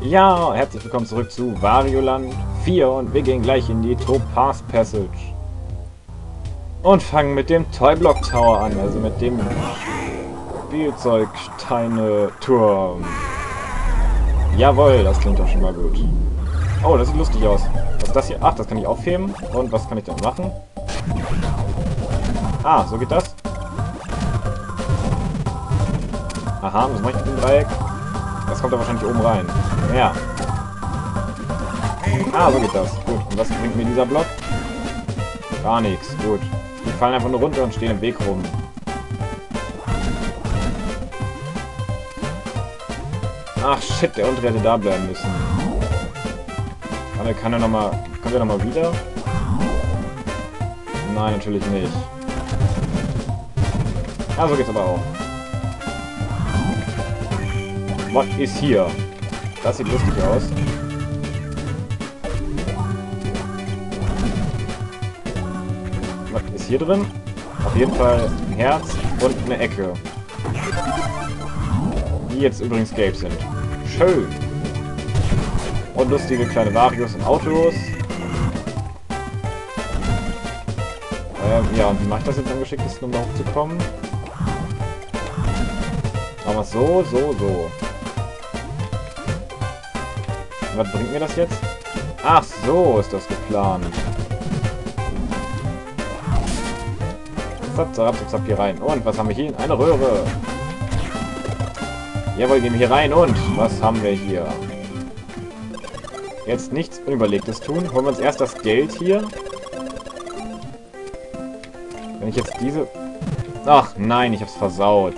Ja, herzlich willkommen zurück zu Varioland 4 und wir gehen gleich in die Topaz Passage. Und fangen mit dem Toyblock Tower an, also mit dem Spielzeugsteine-Turm. Jawohl, das klingt doch schon mal gut. Oh, das sieht lustig aus. Was ist das hier? Ach, das kann ich aufheben. Und was kann ich dann machen? Ah, so geht das. Aha, was mache ich mit dem Dreieck? Das kommt da wahrscheinlich oben rein. Ja. Ah, so geht das. Gut. Und was bringt mir dieser Block? Gar nichts. Gut. Die fallen einfach nur runter und stehen im Weg rum. Ach shit, der untere hätte da bleiben müssen. Aber kann er nochmal... Kommt er nochmal wieder? Nein, natürlich nicht. Ah, so geht's aber auch. Was ist hier? Das sieht lustig aus. Was ist hier drin? Auf jeden Fall ein Herz und eine Ecke. Die jetzt übrigens gelb sind. Schön. Und lustige kleine Varios und Autos. Ähm, ja, und wie mache ich das jetzt am geschicktesten, um da hochzukommen? Machen wir es so, so, so. Was bringt mir das jetzt? Ach, so ist das geplant. Zap, zap, zap, zap, hier rein. Und was haben wir hier? Eine Röhre. Jawohl, gehen wir hier rein. Und was haben wir hier? Jetzt nichts Unüberlegtes tun. Holen wir uns erst das Geld hier. Wenn ich jetzt diese... Ach, nein, ich hab's versaut.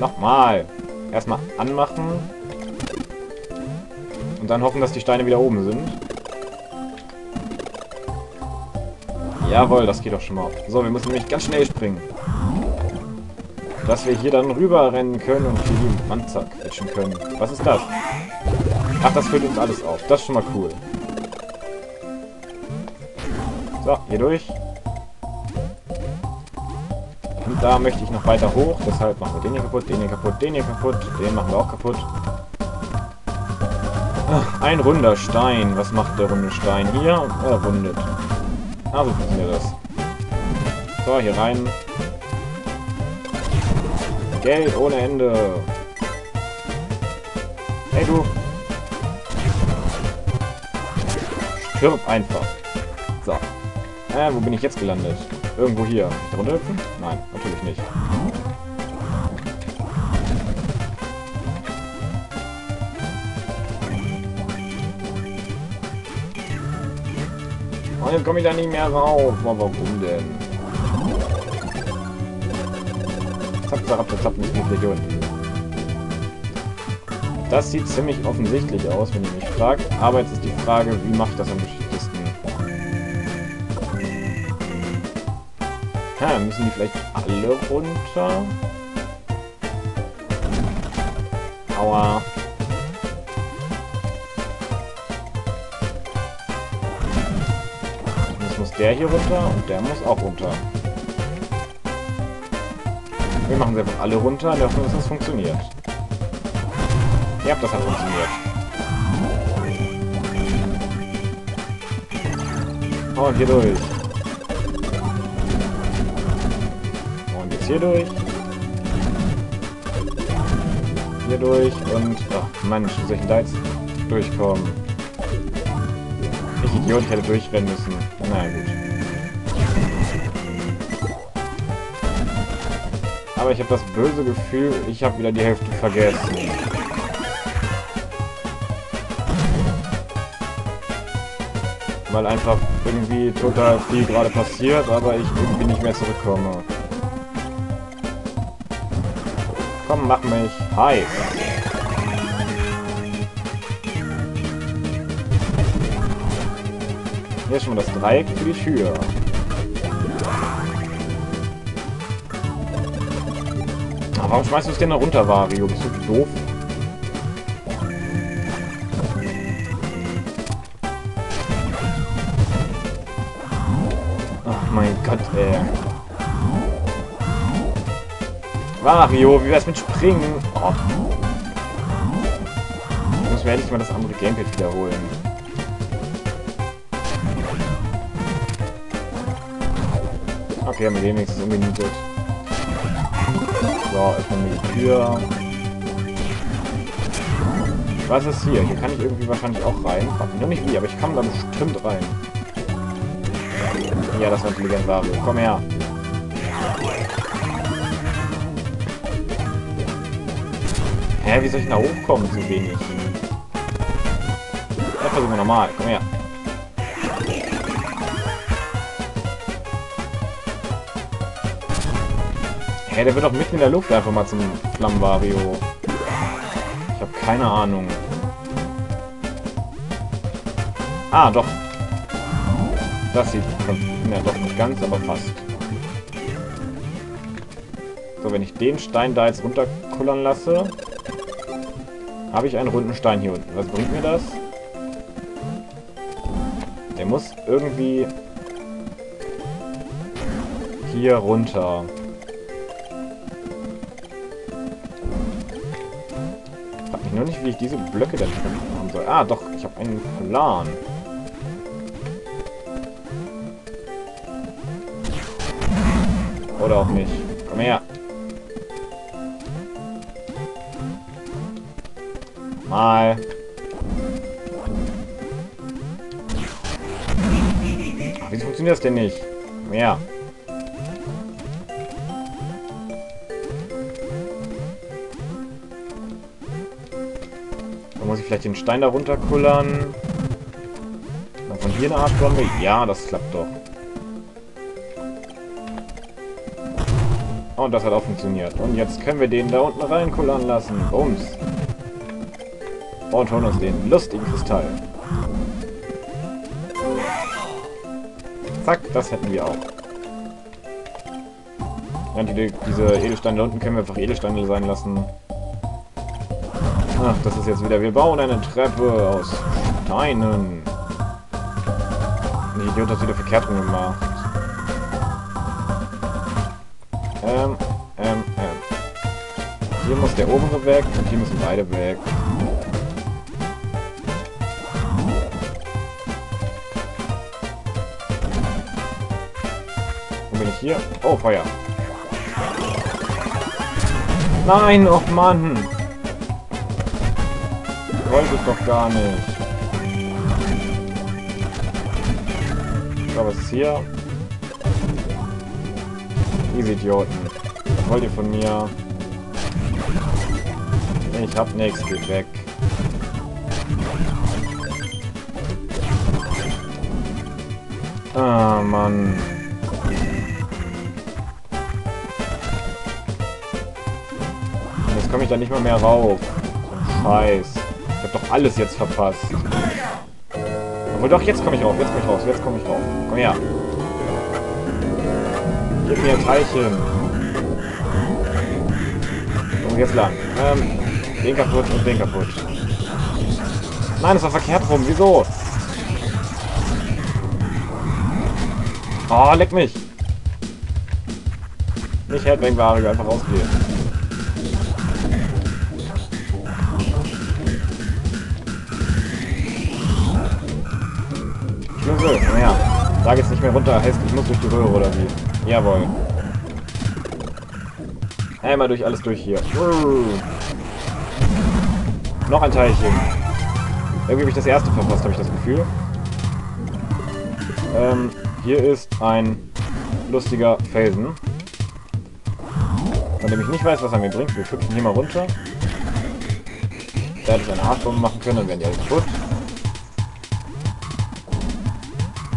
Nochmal. Erstmal anmachen. Und dann hoffen, dass die Steine wieder oben sind. Jawohl, das geht doch schon mal. So, wir müssen nämlich ganz schnell springen. Dass wir hier dann rüber rennen können und die Manzer quetschen können. Was ist das? Ach, das füllt uns alles auf. Das ist schon mal cool. So, hier durch. Da möchte ich noch weiter hoch. Deshalb machen wir den hier kaputt, den hier kaputt, den hier kaputt. Den machen wir auch kaputt. Ach, ein runder Stein. Was macht der runde Stein hier? Er rundet. Ah, so funktioniert das. So, hier rein. Geld ohne Ende. Hey, du. Stirb einfach. So. Äh, wo bin ich jetzt gelandet? Irgendwo hier. Runterhüpfen? Nein, natürlich nicht. Und jetzt komme ich da nicht mehr rauf. Warum denn? Zack, zack, zack, zack, nicht mit Legion. Das sieht ziemlich offensichtlich aus, wenn ihr mich fragt. Aber jetzt ist die Frage, wie mache ich das am geschicktesten? Ha, müssen die vielleicht alle runter? Aua. Jetzt muss der hier runter und der muss auch runter. Wir machen sie einfach alle runter und hoffen, dass das funktioniert. Ja, das hat funktioniert. Und hier durch. Hier durch. Hier durch und... Ach, Mensch, wie soll ich da jetzt durchkommen? Ich Idiot, ich hätte durchrennen müssen. Na gut. Aber ich habe das böse Gefühl, ich habe wieder die Hälfte vergessen. Weil einfach irgendwie total viel gerade passiert, aber ich irgendwie nicht mehr zurückkomme. Komm, mach mich heiß. Hier schon mal das Dreieck für die Tür. Ach, warum schmeißt du es denn da runter, Wario? Bist du doof? Ach mein Gott, ey. Wario, wie wär's mit Springen? Oh. Ich muss mir endlich mal das andere Gamepad wiederholen. Okay, haben wir den wenigstens umgenietet. So, öffnen wir die Tür. Was ist hier? Hier kann ich irgendwie wahrscheinlich auch rein. Nur nicht wie, aber ich kann da bestimmt rein. Ja, das war intelligent Wario. Komm her. Hä, wie soll ich da hochkommen? Zu wenig. Ja, versuchen wir nochmal. Komm her. Hä, der wird doch mitten in der Luft einfach mal zum Flammenvario. Ich habe keine Ahnung. Ah, doch. Das sieht. Ja, doch nicht ganz, aber fast. So, wenn ich den Stein da jetzt runterkullern lasse, habe ich einen runden Stein hier unten. Was bringt mir das? Der muss irgendwie hier runter. nur nicht, wie ich diese Blöcke dann machen soll. Ah, doch, ich habe einen Plan. Oder auch nicht. Komm her. Mal. Ach, wieso funktioniert das denn nicht? Mehr. muss ich vielleicht den Stein da runterkullern. Dann von hier eine Art Bombe. Ja, das klappt doch. Und das hat auch funktioniert. Und jetzt können wir den da unten reinkullern lassen. Bums. Und holen uns den lustigen Kristall. Zack, das hätten wir auch. Ja, die, diese Edelsteine unten können wir einfach Edelsteine sein lassen. Ach, das ist jetzt wieder. Wir bauen eine Treppe aus Steinen. Die Idiot hat wieder verkehrt rum gemacht. Ähm, ähm, ähm. Hier muss der obere weg und hier müssen beide weg. Hier? Oh, Feuer. Nein, oh Mann wollte es doch gar nicht. So, was ist hier? Diese Idioten. Was wollt ihr von mir? Ich hab nichts, geht weg. Ah, Mann. Da nicht mal mehr rauf. Scheiß. Ich hab doch alles jetzt verpasst. Obwohl doch, jetzt komme ich rauf, jetzt komme ich raus, jetzt komme ich rauf. Komm her. Gib mir ein Teilchen. Und jetzt lang. Ähm, den kaputt und den kaputt. Nein, das war verkehrt rum. Wieso? Oh, leck mich. Nicht Headbang Wario, einfach rausgehen. Schlüssel. Naja. Sag jetzt nicht mehr runter. Heißt, ich muss durch die Röhre oder wie? Jawohl. Einmal durch alles durch hier. Noch ein Teilchen. Irgendwie habe ich das erste verpasst, habe ich das Gefühl. Ähm, hier ist ein lustiger Felsen. Von dem ich nicht weiß, was er mir bringt. Wir hüpfen hier mal runter. Da hätte ich eine Arschbombe machen können, dann wären die alle kaputt.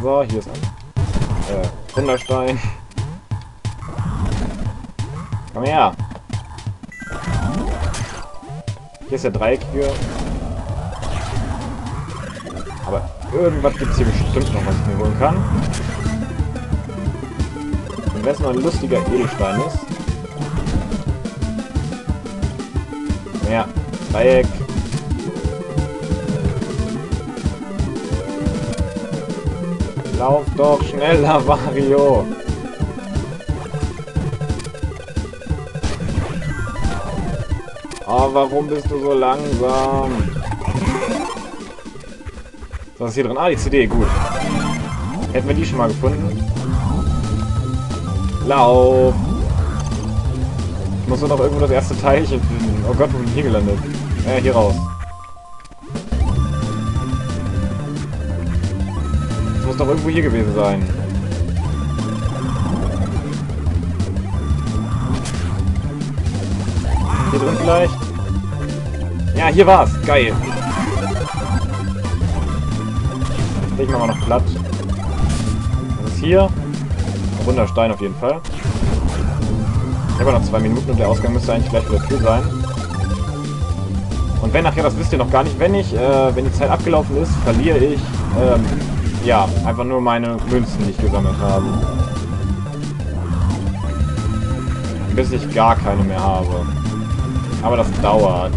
So, hier ist ein äh, Wunderstein. Komm her. Hier ist der Dreieckige. Aber irgendwas gibt es hier bestimmt noch, was ich mir holen kann. Und wenn es noch ein lustiger Edelstein ist. Ja, Dreieck. Lauf doch schneller, Mario. Oh, warum bist du so langsam? Was ist hier drin? Ah, die CD, gut. Hätten wir die schon mal gefunden. Lauf! Ich muss nur noch irgendwo das erste Teilchen finden. Oh Gott, wo bin ich hier gelandet? Ja, hier raus. Muss doch irgendwo hier gewesen sein. Hier drin vielleicht? Ja, hier war's. Geil. Legen wir mal noch platt. Was ist hier? Ein runder Stein auf jeden Fall. Ich habe noch zwei Minuten und der Ausgang müsste eigentlich gleich wieder zu sein. Und wenn nachher, das wisst ihr noch gar nicht, wenn ich, äh, wenn die Zeit abgelaufen ist, verliere ich, ähm, ja, einfach nur meine Münzen, die ich gesammelt habe. Bis ich gar keine mehr habe. Aber das dauert.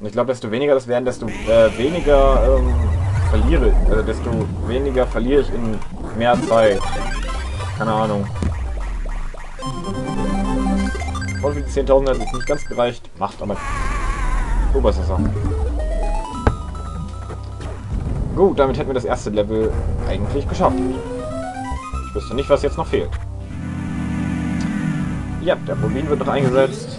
Und ich glaube, desto weniger das werden, desto äh, weniger ähm, verliere, also desto weniger verliere ich in mehr Zeit. Keine Ahnung. Und die 10.000 hat es nicht ganz gereicht. Macht aber Sache. Gut, damit hätten wir das erste Level eigentlich geschafft. Ich wüsste nicht, was jetzt noch fehlt. Ja, der Rubin wird noch eingesetzt.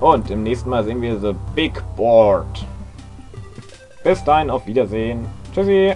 Und im nächsten Mal sehen wir The Big Board. Bis dahin, auf Wiedersehen. Tschüssi.